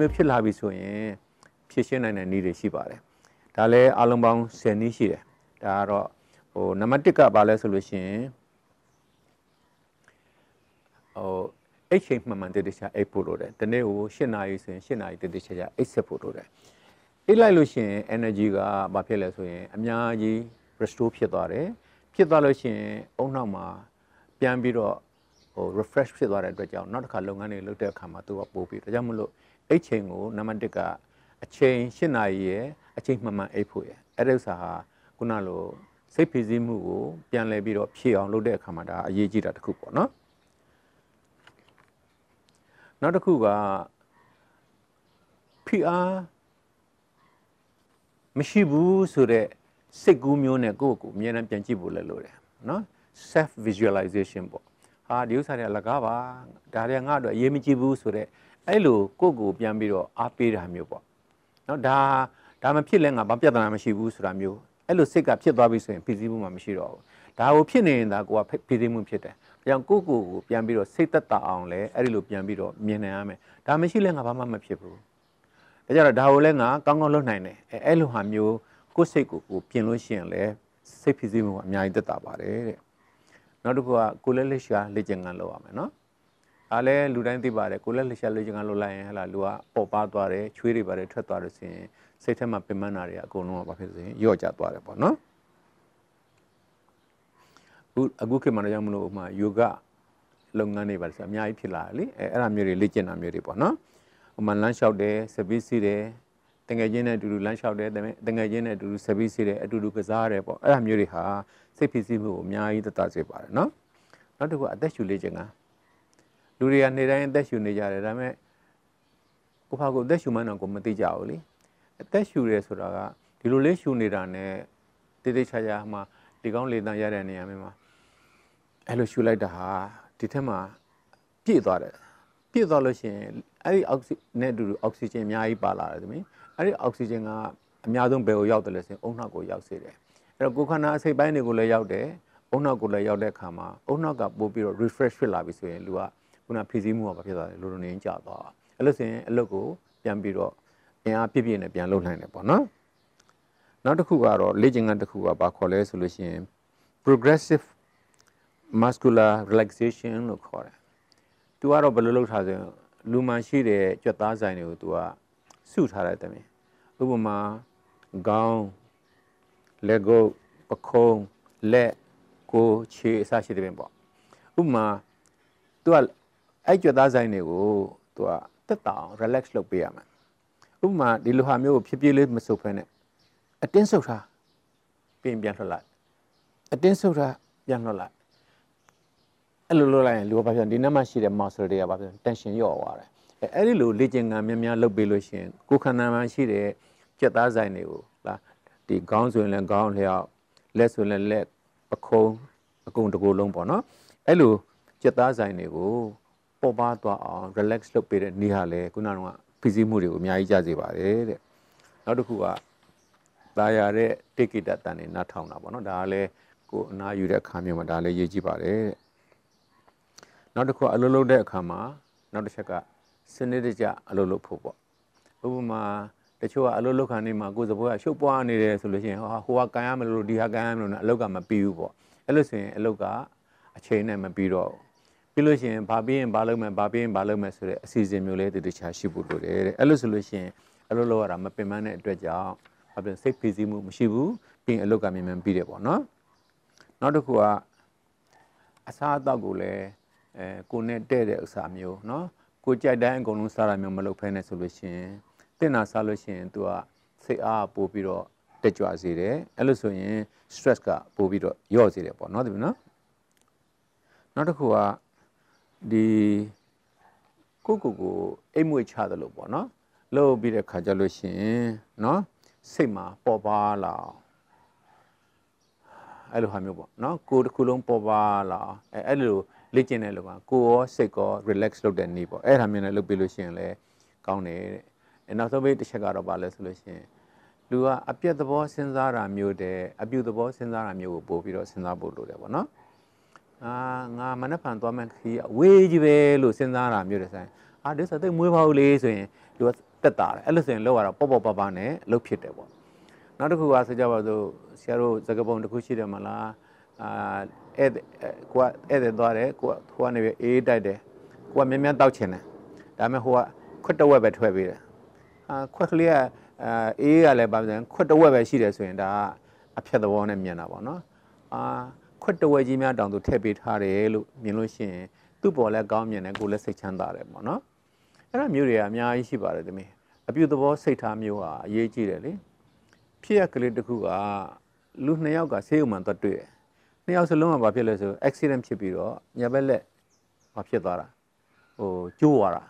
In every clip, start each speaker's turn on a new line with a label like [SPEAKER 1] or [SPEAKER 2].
[SPEAKER 1] မျိုးဖြစ်လာပြီဆိုရင်ဖြည့်ရှင်းနိုင်တဲ့နည်းတွေရှိပါတယ်ဒါလည်းအလုံးပေါင်း10နည်းရှိတယ်ဒါကတော့ဟိုနံပါတ်1ကဘာလဲဆိုလို့ရှိရင်ဟိုအိတ်ချိန်မှန်မှန်တည်တည်ချာအိတ်ဖို့လို့တယ်ဒီနေ့ကို8နာရီဆိုရင်8နာရီတည်တည်ချာချာအိတ်ဆက်ဖို့လို့တယ်အိတ်လိုက်လို့ရှိရင် energy ကဘာဖြစ်လဲဆိုရင်အများကြီး restore ဖြစ်သွားတယ်ဖြစ်သွားလို့ရှိရင်အုံနောက်မှာပြန်ပြီးတော့ဟို refresh ဖြစ်သွားတဲ့အတွက်ကြောင့်နောက်တစ်ခါလုပ်ငန်းတွေလုပ်တဲ့အခါမှာသူကပို့ပြီးဒါကြောင့်မလို့ အိတ်ချိန်ကိုနံပါတ်1ကအချိန်8နာရီရဲ့အချိန်မှန်မှန်အိတ်ဖို့ရဲ့အဲ့ဒီဥစ္စာဟာခုနလိုစိတ်ဖိစီးမှုကိုပြန်လဲပြီးတော့ဖြည့်အောင်လုပ်တဲ့အခါမှာဒါအရေးကြီးတာတစ်ခုပေါ့နော်နောက်တစ်ခုကဖိအားမရှိဘူးဆိုတော့စိတ်ကူးမျိုးနဲ့ကိုယ့်ကိုယ်အမြဲတမ်းပြန်ကြည့်ဖို့လည်းလိုတယ်နော် self visualization ပေါ့ဟာဒီဥစ္စာတွေအလကားပါဒါတွေကငါ့အတွက်အရေးမကြီးဘူးဆိုတော့ အဲ့လိုကိုယ့်ကိုယ်ပြန်ပြီးတော့အားပေးတာမျိုးပေါ့နော်ဒါဒါမဖြစ်လဲငါဘာပြဿနာမရှိဘူးဆိုတာမျိုးအဲ့လိုစိတ်ကဖြစ်သွားပြီဆိုရင်ဖိစီးမှုမှမရှိတော့ဘူးဒါကိုဖြစ်နေရင်ဒါကိုကဖိစီးမှုဖြစ်တယ်။ပြန်ကိုကိုကိုပြန်ပြီးတော့စိတ်သက်သာအောင်လဲအဲ့ဒီလိုပြန်ပြီးတော့မြင်နိုင်ရမယ်။ဒါမရှိလဲငါဘာမှမဖြစ်ဘူး။ဒါကြတော့ဒါကိုလည်းငါကောင်းကောင်းလုပ်နိုင်တယ်။အဲအဲ့လိုဟာမျိုးကိုယ်စိတ်ကိုကိုပြင်လို့ရှိရင်လဲစိတ်ဖိစီးမှုကအများကြီးသက်သာပါတယ်တဲ့။နောက်တစ်ခုကကိုလက်လက်ရှာလေ့ကျင့်ခန်းလုပ်ရမယ်နော်။ အားလဲလူတိုင်းသိပါတယ်ကိုလက်လက်ရှာလေ့ကျင့်ခန်းလုပ်လိုက်ရင်ဟလာလူကပေါ်ပါသွားတယ်ချွေးတွေပါတယ်ထွက်သွားတယ်ဆိုရင်စိတ်ထဲမှာပင်ပန်းတာတွေအကုန်လုံးကဘာဖြစ်လဲဆိုရင်ညော့ကျသွားတယ်ပေါ့နော်။အခုအခုခေတ်မှာတော့မလို့ဥမာယောဂလုပ်ငန်းတွေပါဆိုအများကြီးဖြစ်လာတယ်လေအဲအဲ့ဒါမျိုးတွေလေ့ကျင့်တာမျိုးတွေပေါ့နော်ဥမာလမ်းလျှောက်တယ်စပီးစီးတယ်တငယ်ချင်းနဲ့အတူတူလမ်းလျှောက်တယ်တငယ်ချင်းနဲ့အတူတူစပီးစီးတယ်အတူတူကစားရတယ်ပေါ့အဲ့ဒါမျိုးတွေဟာစိတ်ဖိစီးမှုကိုအများကြီးသက်သာစေပါတယ်နော်နောက်တစ်ခုအသက်ရှူလေ့ကျင့်က လူတွေကနေတိုင်းအသက်ရှူနေကြတယ်ဒါပေမဲ့ကိုဖာကိုအသက်ရှူမှန်းတော့ကိုမသိကြဘူးလေအသက်ရှူရဲဆိုတာကဒီလိုလေးရှူနေတာနဲ့တိတိကျကျမှဒီကောင်းလေတန်းရတဲ့နေရာမှာအဲ့လိုရှူလိုက်တာဟာဒီထက်မှာပြည့်သွားတယ်ပြည့်သွားလို့ရှိရင်အဲ့ဒီအောက်ဆီနဲ့အတူတူအောက်ဆီဂျင်အများကြီးပါလာတယ်သမီးအဲ့ဒီအောက်ဆီဂျင်ကအများဆုံးဘယ်ကိုရောက်တယ်လဲဆိုရင်အုံနောက်ကိုရောက်စေတယ်အဲ့တော့ကိုခန္ဓာအစိတ်ပိုင်းတွေကိုလည်းရောက်တယ်အုံနောက်ကိုလည်းရောက်တဲ့အခါမှာအုံနောက်ကပို့ပြီးတော့ refresh ဖြစ်လာပြီဆိုရင်လူက ခုနဖြည့်ဆည်းမှုကဘာဖြစ်သွားလဲလိုလိုနေကြသွားအဲ့လို့ဆိုရင်အလုပ်ကိုပြန်ပြီးတော့အင်အားပြည့်ပြည့်နဲ့ပြန်လုပ်နိုင်တယ်ပေါ့နော်နောက်တစ်ခုကတော့လေ့ကျင့်ခန်းတစ်ခုကဘာခေါ်လဲဆိုလို့ရှိရင် progressive muscular relaxation လို့ခေါ်တယ်။ तू ကတော့ဘယ်လိုလုပ်ထားဆိုရင်လူမှန်ရှိတဲ့ကြွက်သားဆိုင်တွေကို तू ကစုထားတဲ့တမင်ဥပမာခေါင်းလက်ကုပ်ပခုံးလက်ကိုခြေအစရှိတဲ့ပင်ပေါ့ဥပမာ तू က အဲ့ကြွက်သားဆိုင်တွေကို तू ကတက်တောင် relax လုပ်ပေးရမှာဥပမာဒီလိုဟာမျိုးကိုဖြည်းဖြည်းလေးမစုပ်ဖဲနဲ့အတင်းဆုပ်ထားပြင်ပြန်ထွက်လိုက်အတင်းဆုပ်ထားပြန်ထွက်လိုက်အဲ့လိုလုပ်လိုက်ရင်လူကဘာဖြစ်ဒီနက်မှရှိတဲ့ muscle တွေကဘာဖြစ် tension လျော့သွားတယ်အဲအဲ့ဒီလိုလေ့ကျင့်ခန်းများများလုပ်ပေးလို့ရှိရင်ကိုယ်ခန္ဓာမှာရှိတဲ့ကြက်သားဆိုင်တွေကိုလားဒီခေါင်းဆိုရင်လည်းခေါင်းလျောက်လက်ဆိုရင်လည်းလက်ပခုံးအကုန်တကူလုံးပေါ့နော်အဲ့လိုကြက်သားဆိုင်တွေကို ပေါ်ပါသွားအောင် relax လုပ်ပေးတဲ့နေ့ဟာလေခုနကတော့ဖိစီးမှုတွေကိုအများကြီးကြစေပါတယ်တဲ့နောက်တစ်ခုကตายရတဲ့တိကိတတန်နေနှထောင်တာပေါ့နော်ဒါကလည်းကိုအနာယူတဲ့အခါမျိုးမှာဒါလည်းရေးကြည့်ပါတယ်တဲ့နောက်တစ်ခုအလုပ်လုပ်တဲ့အခါမှာနောက်တစ်ချက်ကစနစ်တကျအလုပ်လုပ်ဖို့ပေါ့ဥပမာတချို့ကအလုပ်လုပ်ခါနေမှာကိုယ်စပွဲကရှုပ်ပွားနေတယ်ဆိုလို့ရှိရင်ဟာဟိုကကန်ရမလို့ဒီဟာကန်ရမလို့အလုပ်ကမပြီးဘူးပေါ့အဲ့လိုဆိုရင်အလုပ်ကအချိန်နဲ့မပြီးတော့ ပြီးလို့ရှိရင်ဘာပြီးရင်ဘာလုပ်မယ်ဘာပြီးရင်ဘာလုပ်မယ်ဆိုတဲ့အစီအစဉ်မျိုးလေးတူတူချာရှိဖို့လိုတယ်တဲ့အဲ့လိုဆိုလို့ရှိရင်အဲ့လိုလုပ်ရတာမပင်ပန်းတဲ့အတွက်ကြောင့်ဘာဖြစ်စိတ်ဖိစီးမှုမရှိဘူးပြီးရင်အလုပ်ကမြန်မြန်ပြီးတယ်ပေါ့နော်နောက်တစ်ခုကအစားအသောက်ကိုလည်းအဲကိုနဲ့တဲ့တဲ့ဥစ္စာမျိုးနော်ကိုကြိုက်တိုင်းအကုန်လုံးစားတာမျိုးမလုပ်ဖဲနဲ့ဆိုလို့ရှိရင်တင့်တာစားလို့ရှိရင် तू ကစိတ်အားပို့ပြီးတော့တက်ကြွစေတယ်အဲ့လိုဆိုရင် stress ကပို့ပြီးတော့ညော့စေတယ်ပေါ့နော်ဒီနော်နောက်တစ်ခုက ဒီကိုကိုကိုအိမ်မွေချတယ်လို့ပေါ့နော်လှုပ်ပြီးတဲ့ခါကျလို့ရှိရင်နော်စိတ်မှာပေါ်ပါလာအဲ့လိုဟာမျိုးပေါ့နော်ကိုတစ်ခုလုံးပေါ်ပါလာအဲ့အဲ့လိုလေ့ကျင့်တဲ့လူကကိုရောစိတ်ရော relax လုပ်တဲ့နေ့ပေါ့အဲ့ဒါမျိုးနဲ့လုပ်ပြီးလို့ရှိရင်လည်းကောင်းတယ်တဲ့အဲ့နောက်ဆုံးပိတစ်ချက်ကတော့ပါလဲဆိုလို့ရှိရင်လူကအပြတ်သဘောစဉ်းစားတာမျိုးတဲ့အပြုသဘောစဉ်းစားတာမျိုးကိုပို့ပြီးတော့စဉ်းစားဖို့လိုတယ်ပေါ့နော် အာငါမနှက်ဖန်သွားမှခီးအဝေးကြီးပဲလို့စဉ်းစားတာမျိုးတဲ့ဆိုင်အာဒီစသိမွေးပါဦးလေဆိုရင်လူက တက်တာတယ်အဲ့လိုဆိုရင်လောက်ရတော့ပေါ့ပေါ့ပါပါနဲ့လှုပ်ဖြစ်တယ်ပေါ့နောက်တစ်ခုကဆိုကြပါစို့ဆရာတို့စကားပုံတစ်ခုရှိတယ်မလားအာအဲ့ကိုကအဲ့တဲ့သွားတယ်ကိုကဟိုကနေပြီးအေးတိုက်တယ်ကိုကမြ мян တောက်ချင်တယ်ဒါပေမဲ့ဟိုကခွတ်တဝက်ပဲထွက်ပေးတယ်အာခွက်ကလေးကအာအေးကလည်းပါပြန်ခွတ်တဝက်ပဲရှိတယ်ဆိုရင်ဒါကအဖြတ်သဘောနဲ့မြင်တာပေါ့နော်အာ ခွတ်တဝက်ကြီးများတောင်သူထည့်ပေးထားတယ်လို့မြင်လို့ရှိရင်သူ့ပေါ်လည်းကောင်းမြင်တယ်ကိုယ်လည်းစိတ်ချမ်းသာတယ်ပေါ့နော်အဲ့ဒါမျိုးတွေကအများကြီးရှိပါတယ်တမီးအပြုသဘောစိတ်ထားမျိုးဟာအရေးကြီးတယ်လေဖြစ်ရကလေးတစ်ခုကလူနှစ်ယောက်ကဆေးဥမှန်တော့တွေ့တယ်နှစ်ယောက်စလုံးကဘာဖြစ်လဲဆို accident ဖြစ်ပြီးတော့ညာဘက်လက်ဘာဖြစ်သွားတာဟိုကျိုးသွားတာ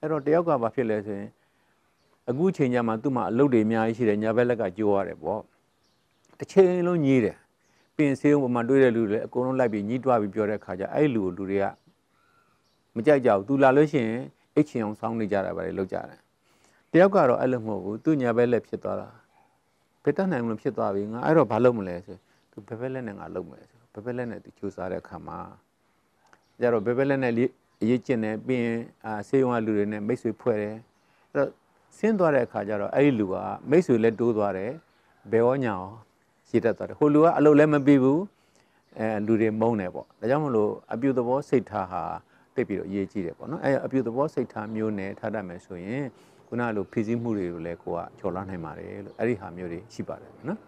[SPEAKER 1] အဲ့တော့တယောက်ကဘာဖြစ်လဲဆိုရင်အခုချိန်ကျမှသူ့မှာအလုပ်တွေအများကြီးရှိတယ်ညာဘက်လက်ကကျိုးရတယ်ပေါ့တစ်ချိန်လုံးညည်းတယ် ပင်ဆေးဥမှန်တွေ့တဲ့လူတွေလည်းအကုန်လုံးလိုက်ပြီးညှိတွားပြီးပြောတဲ့ခါကျအဲ့လူကိုလူတွေကမကြိုက်ကြဘူးသူလာလို့ရှိရင်အိတ်ချင်အောင်စောင်းနေကြတာပဲလောက်ကြတယ်တယောက်ကတော့အဲ့လိုမဟုတ်ဘူးသူညာဘက်လက်ဖြစ်သွားတာဘယ်တတ်နိုင်မလို့ဖြစ်သွားပြီငါအဲ့တော့ဘာလုပ်မလဲဆိုသူဘယ်ဘက်လက်နဲ့ငါလုပ်မယ်ဆိုဘယ်ဘက်လက်နဲ့သူကြိုးစားတဲ့အခါမှာကြတော့ဘယ်ဘက်လက်နဲ့အရေးကျင့်တယ်ပြီးရင်အာဆေးရုံကလူတွေနဲ့မိတ်ဆွေဖွဲ့တယ်အဲ့တော့ဆင်းသွားတဲ့အခါကျတော့အဲ့ဒီလူကမိတ်ဆွေလည်းတိုးသွားတယ်ဘယ်ရောညာရော ရှိတတ်သွားတယ်ဟိုလူကအလုပ်လည်းမပြီးဘူးအဲလူတွေမုန်းတယ်ပေါ့ဒါကြောင့်မလို့အပြုသဘောစိတ်ထားဟာတိတ်ပြီးတော့အရေးကြီးတယ်ပေါ့နော်အဲအပြုသဘောစိတ်ထားမျိုးနဲ့ထားတတ်မယ်ဆိုရင်ခုနကလိုဖြည့်ဆည်းမှုတွေကိုလည်းကိုကကျော်လွှားနိုင်ပါတယ်လို့အဲ့ဒီဟာမျိုးတွေရှိပါတယ်နော်